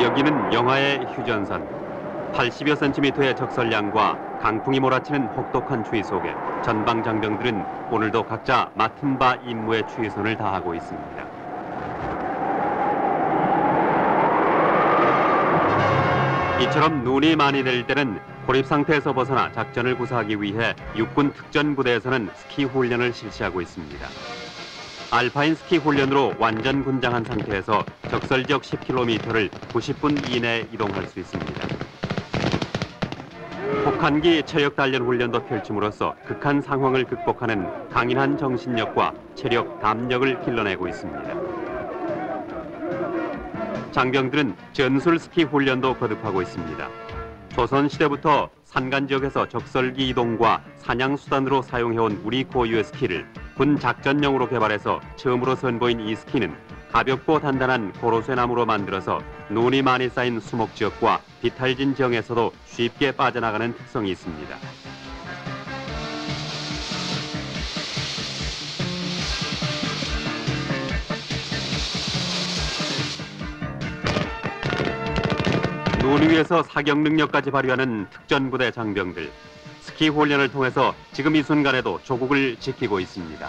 여기는 영하의 휴전선. 80여 센티미터의 적설량과 강풍이 몰아치는 혹독한 추위 속에 전방 장병들은 오늘도 각자 맡은 바 임무에 최선을 다하고 있습니다. 이처럼 눈이 많이 내릴 때는 고립 상태에서 벗어나 작전을 구사하기 위해 육군 특전부대에서는 스키 훈련을 실시하고 있습니다. 알파인 스키 훈련으로 완전 군장한 상태에서 적설 지역 10km를 90분 이내에 이동할 수 있습니다. 혹한기 체력 단련 훈련도 펼침으로써 극한 상황을 극복하는 강인한 정신력과 체력 담력을 길러내고 있습니다. 장병들은 전술 스키 훈련도 거듭하고 있습니다. 조선 시대부터 산간 지역에서 적설기 이동과 사냥 수단으로 사용해온 우리 고유의 스키를 군 작전용으로 개발해서 처음으로 선보인 이 스키는 가볍고 단단한 고로쇠나무로 만들어서 눈이 많이 쌓인 수목 지역과 비탈진 지형에서도 쉽게 빠져나가는 특성이 있습니다. 눈 위에서 사격 능력까지 발휘하는 특전부대 장병들. 스키 훈련을 통해서 지금 이 순간에도 조국을 지키고 있습니다.